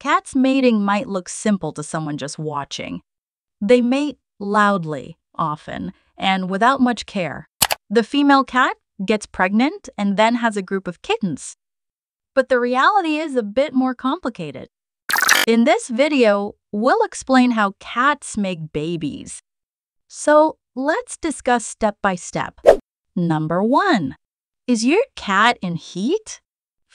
Cats mating might look simple to someone just watching. They mate loudly, often, and without much care. The female cat gets pregnant and then has a group of kittens. But the reality is a bit more complicated. In this video, we'll explain how cats make babies. So let's discuss step by step. Number one, is your cat in heat?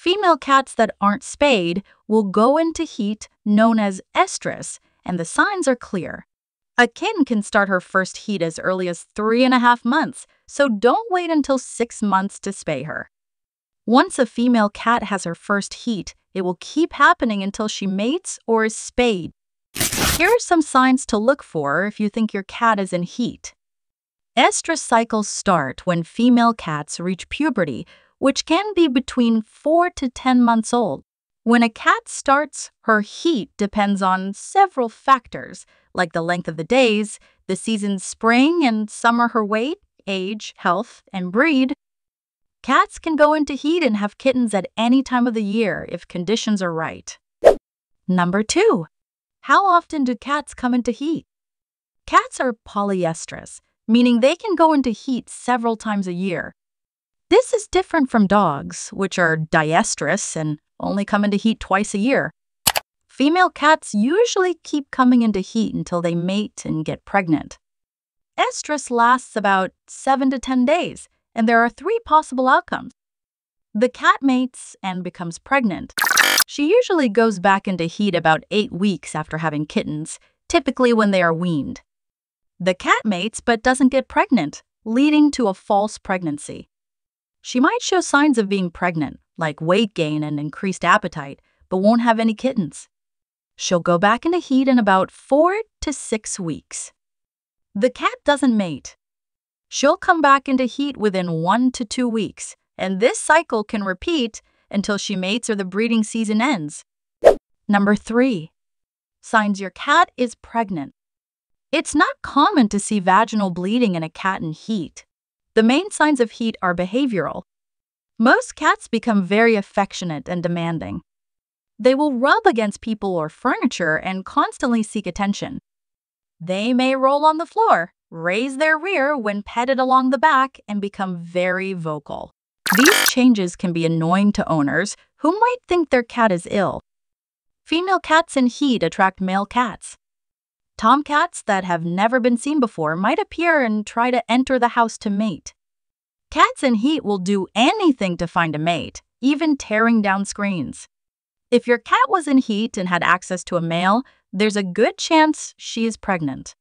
Female cats that aren't spayed will go into heat known as estrus, and the signs are clear. A kitten can start her first heat as early as three and a half months, so don't wait until six months to spay her. Once a female cat has her first heat, it will keep happening until she mates or is spayed. Here are some signs to look for if you think your cat is in heat. Estrus cycles start when female cats reach puberty, which can be between 4 to 10 months old. When a cat starts, her heat depends on several factors, like the length of the days, the season's spring and summer her weight, age, health, and breed. Cats can go into heat and have kittens at any time of the year if conditions are right. Number 2. How often do cats come into heat? Cats are polyestrous, meaning they can go into heat several times a year. This is different from dogs, which are diestrous and only come into heat twice a year. Female cats usually keep coming into heat until they mate and get pregnant. Estrus lasts about 7 to 10 days, and there are three possible outcomes. The cat mates and becomes pregnant. She usually goes back into heat about 8 weeks after having kittens, typically when they are weaned. The cat mates but doesn't get pregnant, leading to a false pregnancy. She might show signs of being pregnant, like weight gain and increased appetite, but won't have any kittens. She'll go back into heat in about four to six weeks. The cat doesn't mate. She'll come back into heat within one to two weeks, and this cycle can repeat until she mates or the breeding season ends. Number three, signs your cat is pregnant. It's not common to see vaginal bleeding in a cat in heat. The main signs of heat are behavioral. Most cats become very affectionate and demanding. They will rub against people or furniture and constantly seek attention. They may roll on the floor, raise their rear when petted along the back, and become very vocal. These changes can be annoying to owners who might think their cat is ill. Female cats in heat attract male cats. Tomcats that have never been seen before might appear and try to enter the house to mate. Cats in heat will do anything to find a mate, even tearing down screens. If your cat was in heat and had access to a male, there's a good chance she is pregnant.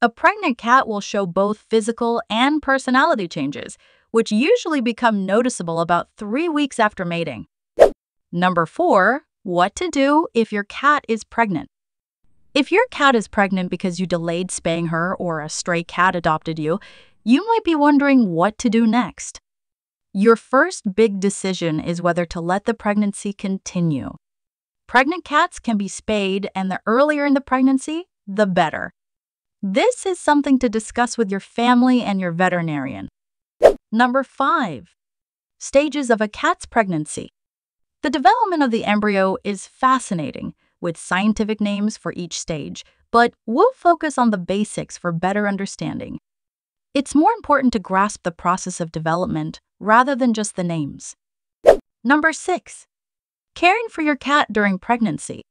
A pregnant cat will show both physical and personality changes, which usually become noticeable about three weeks after mating. Number four, what to do if your cat is pregnant. If your cat is pregnant because you delayed spaying her or a stray cat adopted you, you might be wondering what to do next. Your first big decision is whether to let the pregnancy continue. Pregnant cats can be spayed, and the earlier in the pregnancy, the better. This is something to discuss with your family and your veterinarian. Number 5. Stages of a cat's pregnancy. The development of the embryo is fascinating with scientific names for each stage, but we'll focus on the basics for better understanding. It's more important to grasp the process of development rather than just the names. Number 6. Caring for your cat during pregnancy.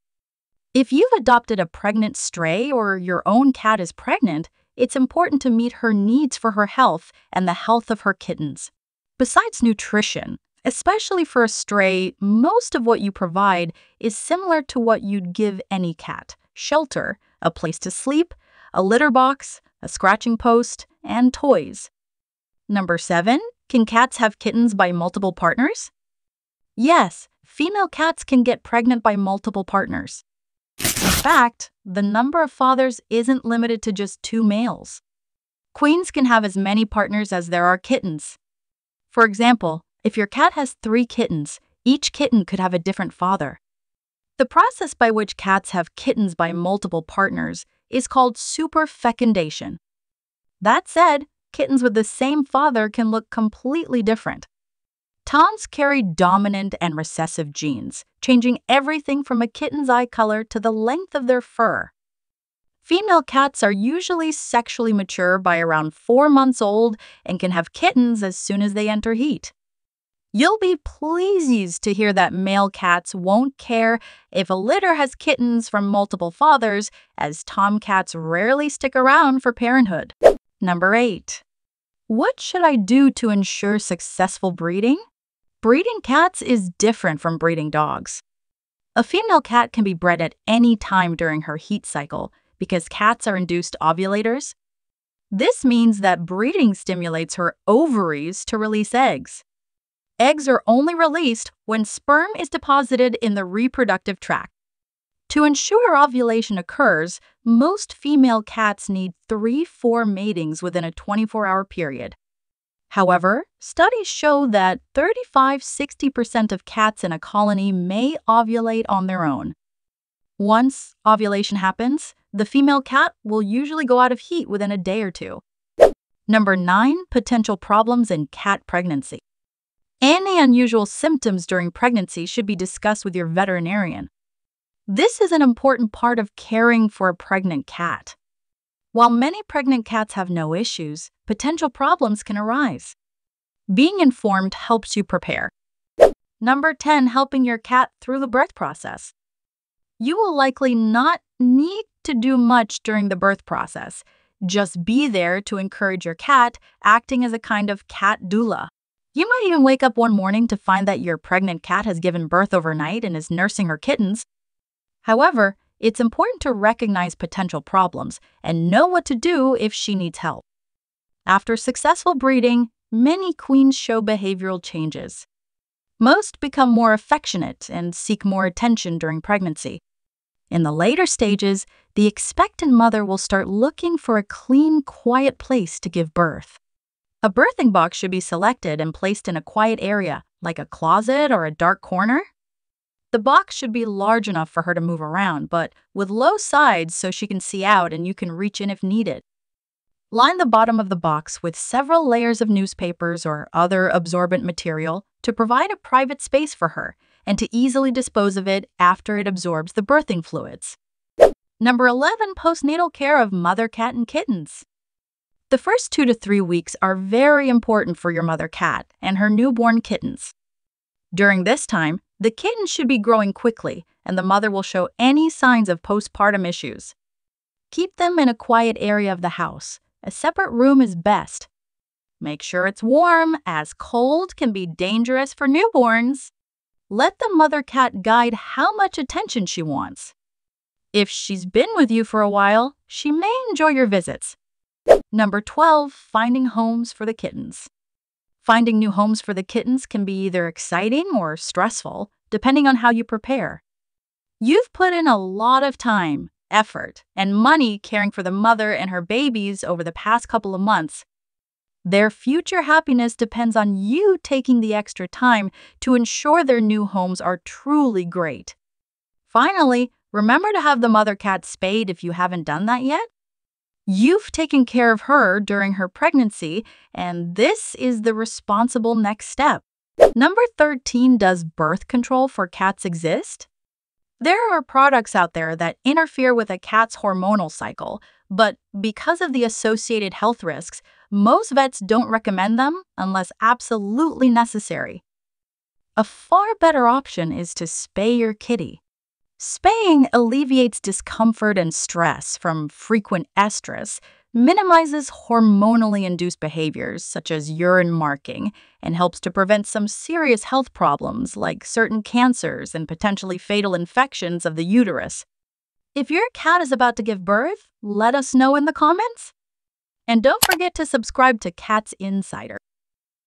If you've adopted a pregnant stray or your own cat is pregnant, it's important to meet her needs for her health and the health of her kittens. Besides nutrition, Especially for a stray, most of what you provide is similar to what you'd give any cat shelter, a place to sleep, a litter box, a scratching post, and toys. Number 7. Can cats have kittens by multiple partners? Yes, female cats can get pregnant by multiple partners. In fact, the number of fathers isn't limited to just two males. Queens can have as many partners as there are kittens. For example, if your cat has three kittens, each kitten could have a different father. The process by which cats have kittens by multiple partners is called superfecundation. That said, kittens with the same father can look completely different. Toms carry dominant and recessive genes, changing everything from a kitten's eye color to the length of their fur. Female cats are usually sexually mature by around four months old and can have kittens as soon as they enter heat. You'll be pleased to hear that male cats won't care if a litter has kittens from multiple fathers, as tomcats rarely stick around for parenthood. Number 8. What should I do to ensure successful breeding? Breeding cats is different from breeding dogs. A female cat can be bred at any time during her heat cycle because cats are induced ovulators. This means that breeding stimulates her ovaries to release eggs. Eggs are only released when sperm is deposited in the reproductive tract. To ensure ovulation occurs, most female cats need 3 4 matings within a 24 hour period. However, studies show that 35 60% of cats in a colony may ovulate on their own. Once ovulation happens, the female cat will usually go out of heat within a day or two. Number 9. Potential problems in cat pregnancy. Any unusual symptoms during pregnancy should be discussed with your veterinarian. This is an important part of caring for a pregnant cat. While many pregnant cats have no issues, potential problems can arise. Being informed helps you prepare. Number 10. Helping your cat through the birth process. You will likely not need to do much during the birth process. Just be there to encourage your cat, acting as a kind of cat doula. You might even wake up one morning to find that your pregnant cat has given birth overnight and is nursing her kittens. However, it's important to recognize potential problems and know what to do if she needs help. After successful breeding, many queens show behavioral changes. Most become more affectionate and seek more attention during pregnancy. In the later stages, the expectant mother will start looking for a clean, quiet place to give birth. A birthing box should be selected and placed in a quiet area, like a closet or a dark corner. The box should be large enough for her to move around, but with low sides so she can see out and you can reach in if needed. Line the bottom of the box with several layers of newspapers or other absorbent material to provide a private space for her and to easily dispose of it after it absorbs the birthing fluids. Number 11. Postnatal care of mother cat and kittens. The first two to three weeks are very important for your mother cat and her newborn kittens. During this time, the kitten should be growing quickly, and the mother will show any signs of postpartum issues. Keep them in a quiet area of the house. A separate room is best. Make sure it's warm, as cold can be dangerous for newborns. Let the mother cat guide how much attention she wants. If she's been with you for a while, she may enjoy your visits. Number 12. Finding homes for the kittens. Finding new homes for the kittens can be either exciting or stressful, depending on how you prepare. You've put in a lot of time, effort, and money caring for the mother and her babies over the past couple of months. Their future happiness depends on you taking the extra time to ensure their new homes are truly great. Finally, remember to have the mother cat spayed if you haven't done that yet. You've taken care of her during her pregnancy, and this is the responsible next step. Number 13 Does birth control for cats exist? There are products out there that interfere with a cat's hormonal cycle, but because of the associated health risks, most vets don't recommend them unless absolutely necessary. A far better option is to spay your kitty. Spaying alleviates discomfort and stress from frequent estrus, minimizes hormonally induced behaviors such as urine marking, and helps to prevent some serious health problems like certain cancers and potentially fatal infections of the uterus. If your cat is about to give birth, let us know in the comments. And don't forget to subscribe to Cats Insider.